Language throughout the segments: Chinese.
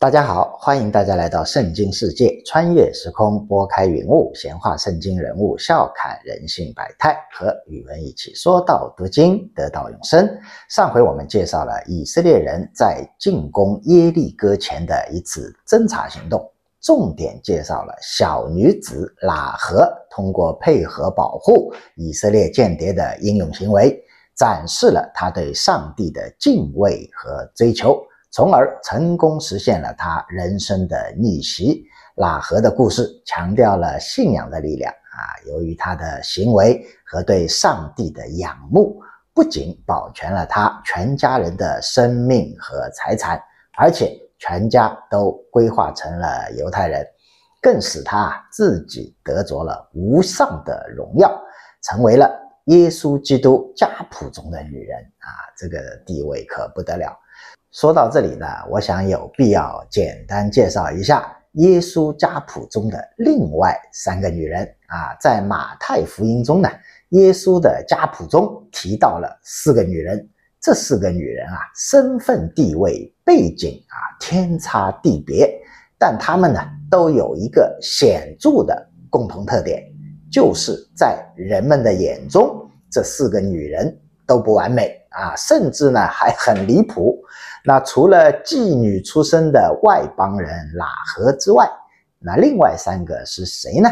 大家好，欢迎大家来到圣经世界，穿越时空，拨开云雾，闲话圣经人物，笑看人性百态，和语文一起说道读经，得道永生。上回我们介绍了以色列人在进攻耶利哥前的一次侦察行动，重点介绍了小女子喇合通过配合保护以色列间谍的英勇行为，展示了他对上帝的敬畏和追求。从而成功实现了他人生的逆袭。喇合的故事强调了信仰的力量啊！由于他的行为和对上帝的仰慕，不仅保全了他全家人的生命和财产，而且全家都归化成了犹太人，更使他自己得着了无上的荣耀，成为了耶稣基督家谱中的女人啊！这个地位可不得了。说到这里呢，我想有必要简单介绍一下耶稣家谱中的另外三个女人啊。在马太福音中呢，耶稣的家谱中提到了四个女人，这四个女人啊，身份地位背景啊天差地别，但她们呢都有一个显著的共同特点，就是在人们的眼中，这四个女人都不完美啊，甚至呢还很离谱。那除了妓女出身的外邦人喇合之外，那另外三个是谁呢？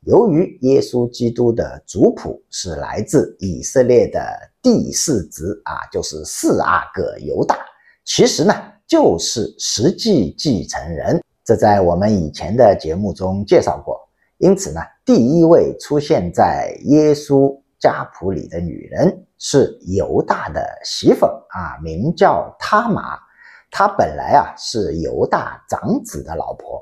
由于耶稣基督的族谱是来自以色列的第四子啊，就是四阿哥犹大，其实呢就是实际继承人。这在我们以前的节目中介绍过。因此呢，第一位出现在耶稣家谱里的女人。是犹大的媳妇啊，名叫他玛。她本来啊是犹大长子的老婆，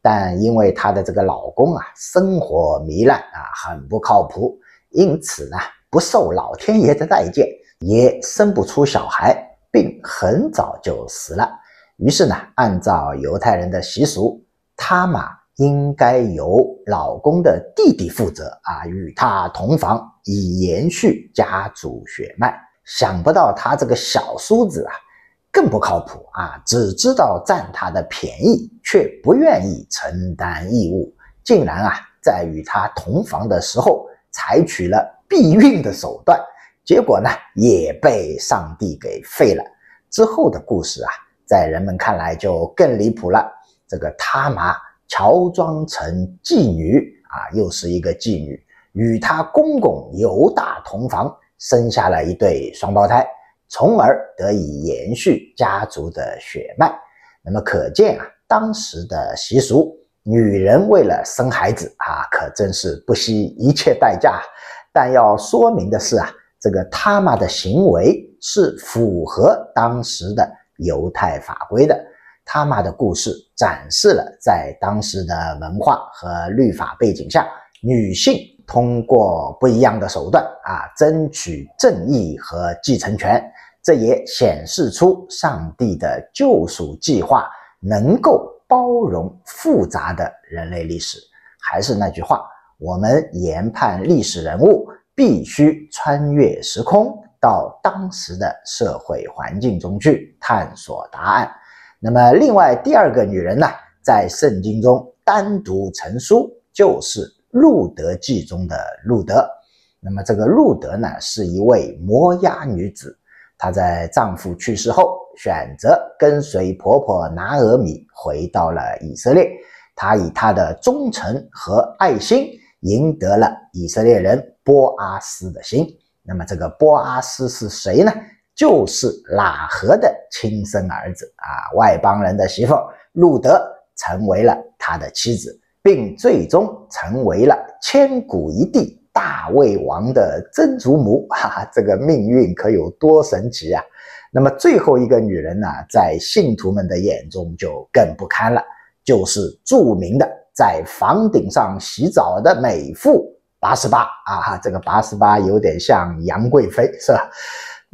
但因为她的这个老公啊生活糜烂啊，很不靠谱，因此呢不受老天爷的待见，也生不出小孩，并很早就死了。于是呢，按照犹太人的习俗，他玛应该由老公的弟弟负责啊，与他同房。以延续家族血脉，想不到他这个小叔子啊，更不靠谱啊！只知道占他的便宜，却不愿意承担义务，竟然啊，在与他同房的时候采取了避孕的手段，结果呢，也被上帝给废了。之后的故事啊，在人们看来就更离谱了。这个他妈乔装成妓女啊，又是一个妓女。与她公公犹大同房，生下了一对双胞胎，从而得以延续家族的血脉。那么可见啊，当时的习俗，女人为了生孩子啊，可真是不惜一切代价。但要说明的是啊，这个他玛的行为是符合当时的犹太法规的。他玛的故事展示了在当时的文化和律法背景下，女性。通过不一样的手段啊，争取正义和继承权，这也显示出上帝的救赎计划能够包容复杂的人类历史。还是那句话，我们研判历史人物，必须穿越时空，到当时的社会环境中去探索答案。那么，另外第二个女人呢，在圣经中单独成书，就是。路德记中的路德，那么这个路德呢，是一位摩押女子。她在丈夫去世后，选择跟随婆婆拿俄米回到了以色列。她以她的忠诚和爱心，赢得了以色列人波阿斯的心。那么这个波阿斯是谁呢？就是喇合的亲生儿子啊，外邦人的媳妇路德成为了他的妻子。并最终成为了千古一帝大卫王的曾祖母，哈哈，这个命运可有多神奇啊！那么最后一个女人呢，在信徒们的眼中就更不堪了，就是著名的在房顶上洗澡的美妇八十八啊，这个八十八有点像杨贵妃是吧？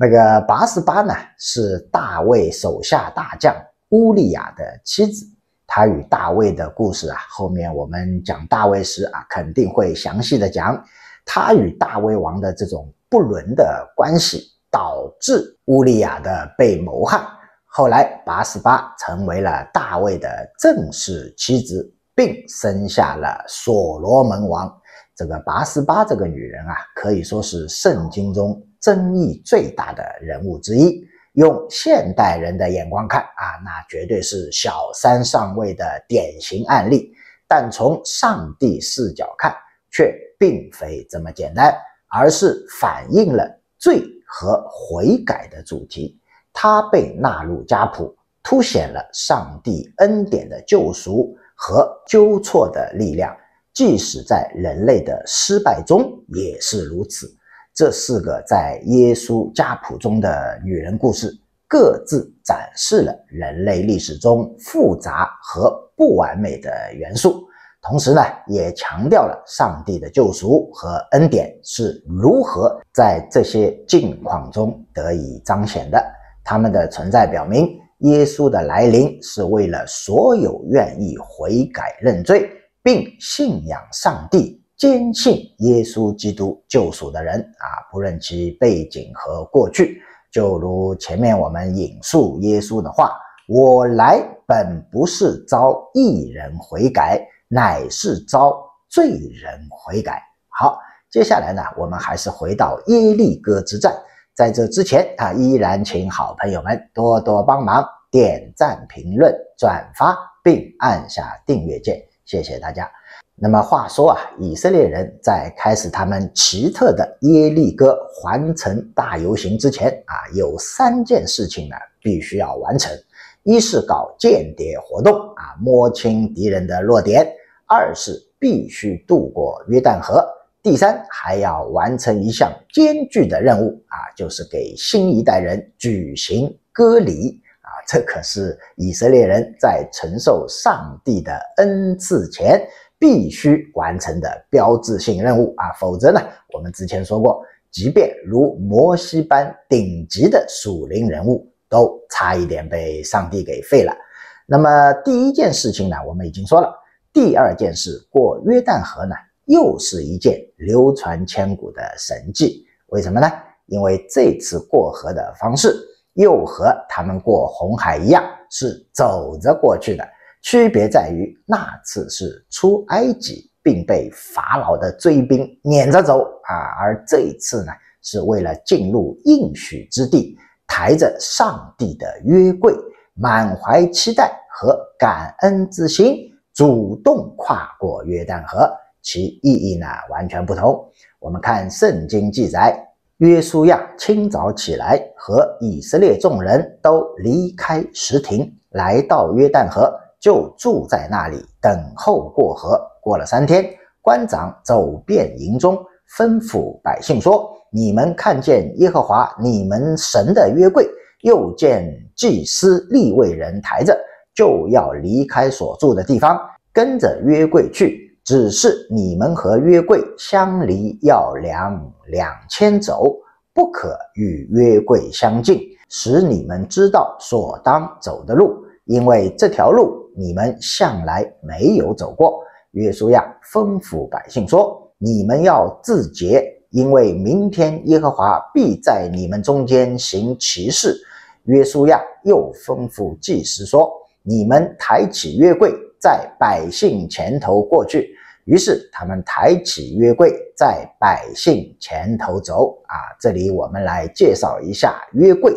那个八十八呢，是大卫手下大将乌利亚的妻子。他与大卫的故事啊，后面我们讲大卫时啊，肯定会详细的讲他与大卫王的这种不伦的关系，导致乌利亚的被谋害，后来八十八成为了大卫的正式妻子，并生下了所罗门王。这个八十八这个女人啊，可以说是圣经中争议最大的人物之一。用现代人的眼光看啊，那绝对是小三上位的典型案例。但从上帝视角看，却并非这么简单，而是反映了罪和悔改的主题。它被纳入家谱，凸显了上帝恩典的救赎和纠错的力量。即使在人类的失败中也是如此。这四个在耶稣家谱中的女人故事，各自展示了人类历史中复杂和不完美的元素，同时呢，也强调了上帝的救赎和恩典是如何在这些境况中得以彰显的。他们的存在表明，耶稣的来临是为了所有愿意悔改认罪并信仰上帝。坚信耶稣基督救赎的人啊，不论其背景和过去，就如前面我们引述耶稣的话：“我来本不是招义人悔改，乃是招罪人悔改。”好，接下来呢，我们还是回到耶利哥之战。在这之前啊，依然请好朋友们多多帮忙点赞、评论、转发，并按下订阅键，谢谢大家。那么话说啊，以色列人在开始他们奇特的耶利哥环城大游行之前啊，有三件事情呢必须要完成：一是搞间谍活动啊，摸清敌人的弱点；二是必须渡过约旦河；第三还要完成一项艰巨的任务啊，就是给新一代人举行割礼啊。这可是以色列人在承受上帝的恩赐前。必须完成的标志性任务啊，否则呢，我们之前说过，即便如摩西般顶级的属灵人物，都差一点被上帝给废了。那么第一件事情呢，我们已经说了。第二件事，过约旦河呢，又是一件流传千古的神迹。为什么呢？因为这次过河的方式又和他们过红海一样，是走着过去的。区别在于，那次是出埃及，并被法老的追兵撵着走啊，而这一次呢，是为了进入应许之地，抬着上帝的约柜，满怀期待和感恩之心，主动跨过约旦河，其意义呢完全不同。我们看圣经记载，约书亚清早起来，和以色列众人都离开石亭，来到约旦河。就住在那里等候过河。过了三天，官长走遍营中，吩咐百姓说：“你们看见耶和华你们神的约柜，又见祭司立位人抬着，就要离开所住的地方，跟着约柜去。只是你们和约柜相离要两两千走，不可与约柜相近，使你们知道所当走的路，因为这条路。”你们向来没有走过。约书亚吩咐百姓说：“你们要自洁，因为明天耶和华必在你们中间行奇事。”约书亚又吩咐祭司说：“你们抬起约柜，在百姓前头过去。”于是他们抬起约柜，在百姓前头走。啊，这里我们来介绍一下约柜，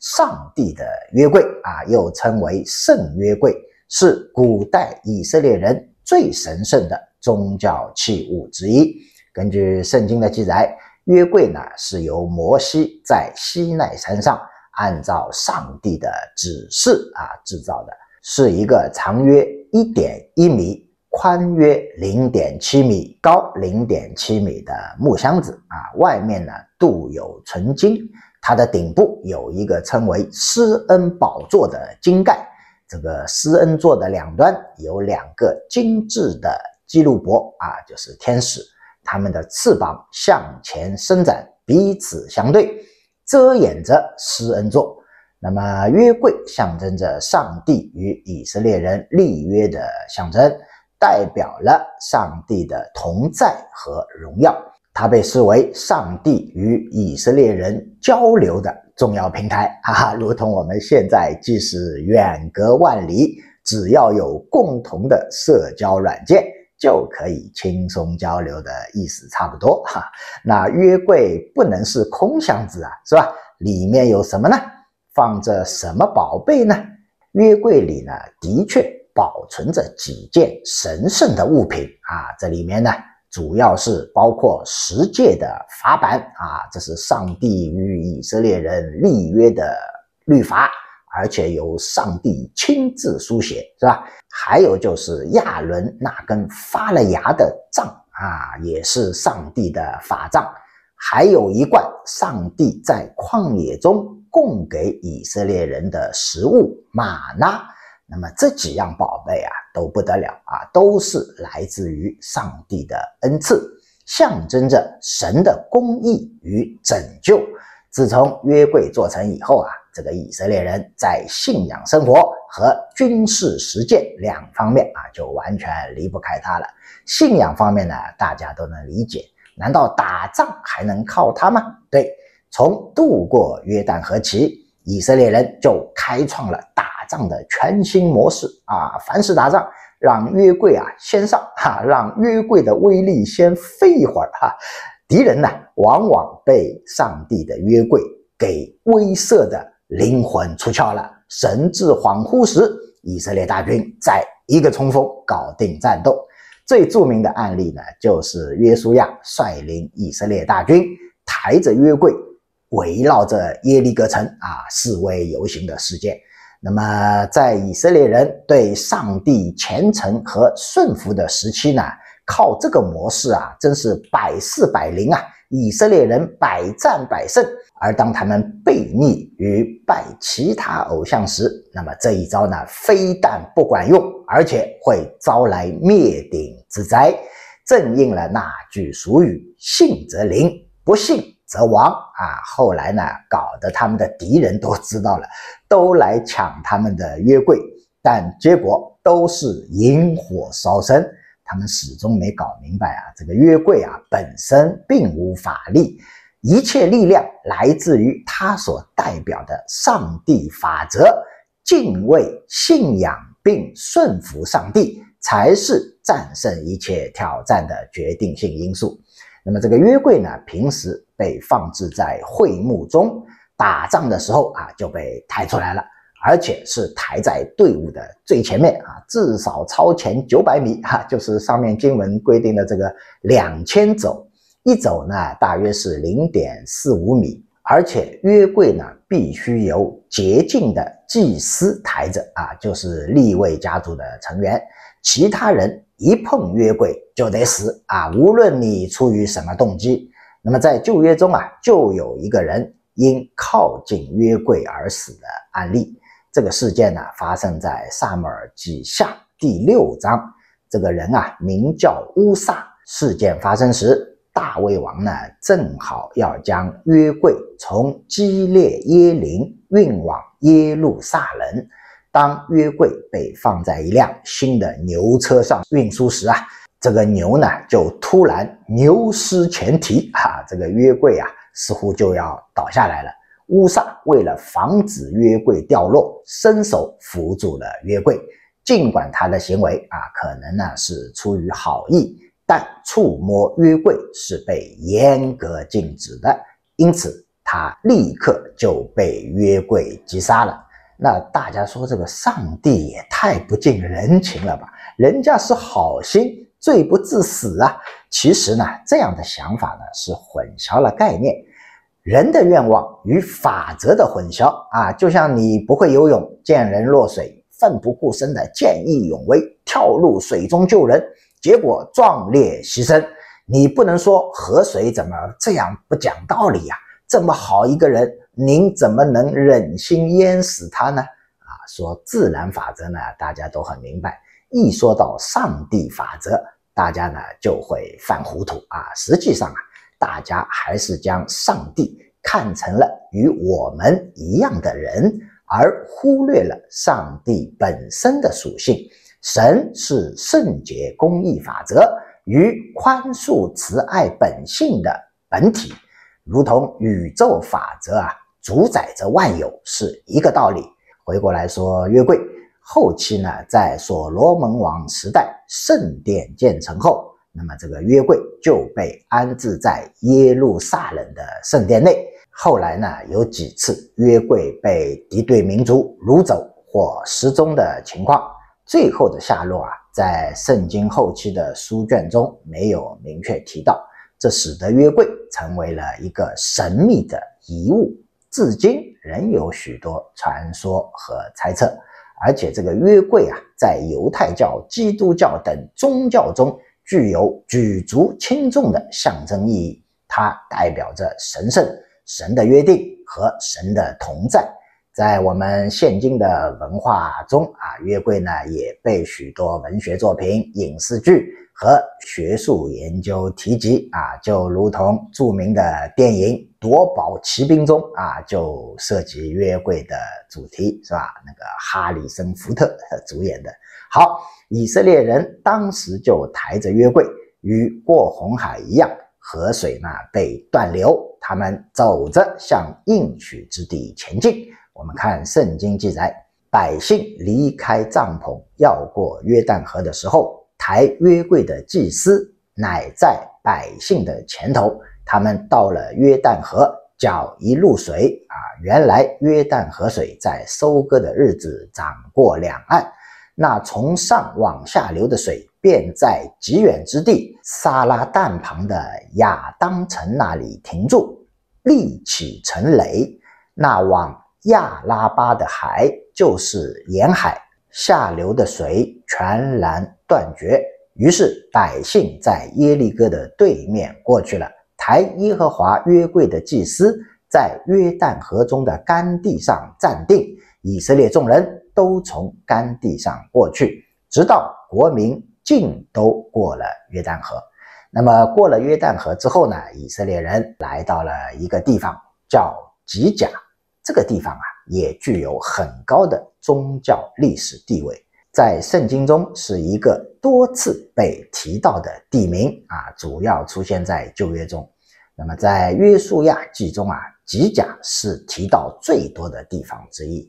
上帝的约柜啊，又称为圣约柜。是古代以色列人最神圣的宗教器物之一。根据圣经的记载，约柜呢是由摩西在西奈山上按照上帝的指示啊制造的，是一个长约一点一米、宽约零点七米、高零点七米的木箱子啊。外面呢镀有纯金，它的顶部有一个称为施恩宝座的金盖。这个施恩座的两端有两个精致的基路伯啊，就是天使，他们的翅膀向前伸展，彼此相对，遮掩着施恩座。那么约柜象征着上帝与以色列人立约的象征，代表了上帝的同在和荣耀。它被视为上帝与以色列人交流的重要平台，哈哈，如同我们现在即使远隔万里，只要有共同的社交软件，就可以轻松交流的意思差不多哈。那约柜不能是空箱子啊，是吧？里面有什么呢？放着什么宝贝呢？约柜里呢，的确保存着几件神圣的物品啊，这里面呢。主要是包括十诫的法版啊，这是上帝与以色列人立约的律法，而且由上帝亲自书写，是吧？还有就是亚伦那根发了芽的杖啊，也是上帝的法杖，还有一罐上帝在旷野中供给以色列人的食物玛纳。那么这几样宝贝啊，都不得了啊，都是来自于上帝的恩赐，象征着神的公义与拯救。自从约柜做成以后啊，这个以色列人在信仰生活和军事实践两方面啊，就完全离不开它了。信仰方面呢，大家都能理解，难道打仗还能靠它吗？对，从渡过约旦河起，以色列人就开创了打。仗的全新模式啊！凡是打仗，让约柜啊先上哈，让约柜的威力先飞一会儿哈。敌人呢，往往被上帝的约柜给威慑的灵魂出窍了，神志恍惚时，以色列大军在一个冲锋搞定战斗。最著名的案例呢，就是约书亚率领以色列大军抬着约柜围绕着耶利哥城啊示威游行的事件。那么，在以色列人对上帝虔诚和顺服的时期呢，靠这个模式啊，真是百试百灵啊！以色列人百战百胜。而当他们背逆与拜其他偶像时，那么这一招呢，非但不管用，而且会招来灭顶之灾，正应了那句俗语：“信则灵，不信。”则亡啊！后来呢，搞得他们的敌人都知道了，都来抢他们的约柜，但结果都是引火烧身。他们始终没搞明白啊，这个约柜啊本身并无法力，一切力量来自于它所代表的上帝法则，敬畏、信仰并顺服上帝，才是战胜一切挑战的决定性因素。那么这个约柜呢，平时被放置在会幕中，打仗的时候啊就被抬出来了，而且是抬在队伍的最前面啊，至少超前九百米哈，就是上面经文规定的这个两千走，一走呢大约是零点四五米，而且约柜呢必须由洁净的祭司抬着啊，就是立位家族的成员，其他人。一碰约柜就得死啊！无论你出于什么动机，那么在旧约中啊，就有一个人因靠近约柜而死的案例。这个事件呢，发生在萨母尔记下第六章。这个人啊，名叫乌萨。事件发生时，大卫王呢，正好要将约柜从基列耶林运往耶路撒冷。当约柜被放在一辆新的牛车上运输时啊，这个牛呢就突然牛失前蹄，哈，这个约柜啊似乎就要倒下来了。乌萨为了防止约柜掉落，伸手扶住了约柜。尽管他的行为啊可能呢是出于好意，但触摸约柜是被严格禁止的，因此他立刻就被约柜击杀了。那大家说这个上帝也太不近人情了吧？人家是好心，罪不至死啊。其实呢，这样的想法呢是混淆了概念。人的愿望与法则的混淆啊，就像你不会游泳，见人落水，奋不顾身的见义勇为，跳入水中救人，结果壮烈牺牲。你不能说河水怎么这样不讲道理呀？这么好一个人。您怎么能忍心淹死他呢？啊，说自然法则呢，大家都很明白。一说到上帝法则，大家呢就会犯糊涂啊。实际上啊，大家还是将上帝看成了与我们一样的人，而忽略了上帝本身的属性。神是圣洁、公义法则与宽恕、慈爱本性的本体，如同宇宙法则啊。主宰着万有是一个道理。回过来说，约柜后期呢，在所罗门王时代圣殿建成后，那么这个约柜就被安置在耶路撒冷的圣殿内。后来呢，有几次约柜被敌对民族掳走或失踪的情况，最后的下落啊，在圣经后期的书卷中没有明确提到，这使得约柜成为了一个神秘的遗物，至今仍有许多传说和猜测。而且这个约柜啊，在犹太教、基督教等宗教中具有举足轻重的象征意义，它代表着神圣。神的约定和神的同在，在我们现今的文化中啊，约柜呢也被许多文学作品、影视剧和学术研究提及啊，就如同著名的电影《夺宝奇兵》中啊，就涉及约柜的主题，是吧？那个哈里森福特主演的。好，以色列人当时就抬着约柜，与过红海一样。河水呢被断流，他们走着向应许之地前进。我们看圣经记载，百姓离开帐篷要过约旦河的时候，抬约柜的祭司乃在百姓的前头。他们到了约旦河，脚一入水啊，原来约旦河水在收割的日子涨过两岸。那从上往下流的水，便在极远之地撒拉旦旁的亚当城那里停住，立起成垒。那往亚拉巴的海，就是沿海下流的水全然断绝。于是百姓在耶利哥的对面过去了，抬耶和华约柜的祭司在约旦河中的干地上站定，以色列众人。都从干地上过去，直到国民尽都过了约旦河。那么过了约旦河之后呢？以色列人来到了一个地方，叫吉甲。这个地方啊，也具有很高的宗教历史地位，在圣经中是一个多次被提到的地名啊，主要出现在旧约中。那么在约书亚记中啊，吉甲是提到最多的地方之一。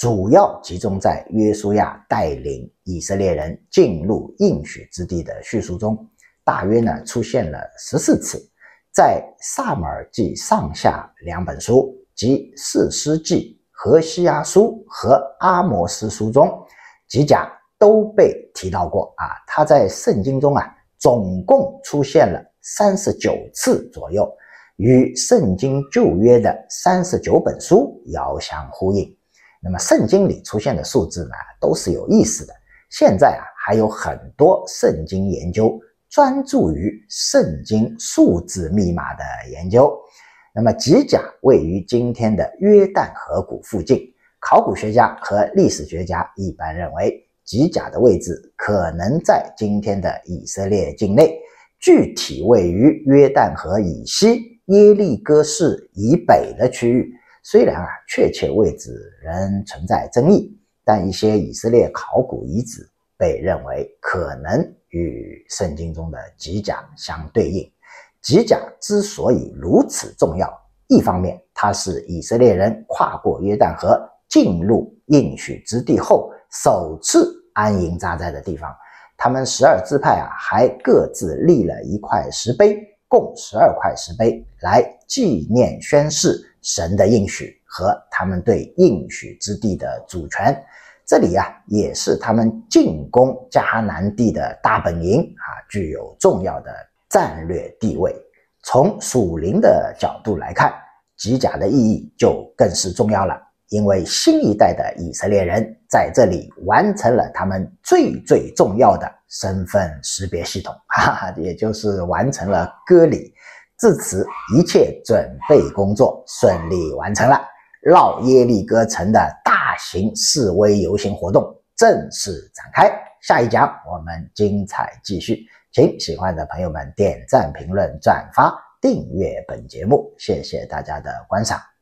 主要集中在约书亚带领以色列人进入应许之地的叙述中，大约呢出现了十四次。在萨姆尔记上下两本书及士师记、何西阿书和阿摩斯书中，吉甲都被提到过啊。他在圣经中啊，总共出现了三十九次左右，与圣经旧约的三十九本书遥相呼应。那么圣经里出现的数字呢，都是有意思的。现在啊，还有很多圣经研究专注于圣经数字密码的研究。那么吉甲位于今天的约旦河谷附近，考古学家和历史学家一般认为，吉甲的位置可能在今天的以色列境内，具体位于约旦河以西耶利哥市以北的区域。虽然啊，确切位置仍存在争议，但一些以色列考古遗址被认为可能与圣经中的吉甲相对应。吉甲之所以如此重要，一方面它是以色列人跨过约旦河进入应许之地后首次安营扎寨的地方。他们十二支派啊，还各自立了一块石碑，共十二块石碑，来纪念宣誓。神的应许和他们对应许之地的主权，这里呀也是他们进攻迦南地的大本营啊，具有重要的战略地位。从属灵的角度来看，机甲的意义就更是重要了，因为新一代的以色列人在这里完成了他们最最重要的身份识别系统，哈哈，也就是完成了割礼。至此，一切准备工作顺利完成了。绕耶利哥城的大型示威游行活动正式展开。下一讲我们精彩继续，请喜欢的朋友们点赞、评论、转发、订阅本节目，谢谢大家的观赏。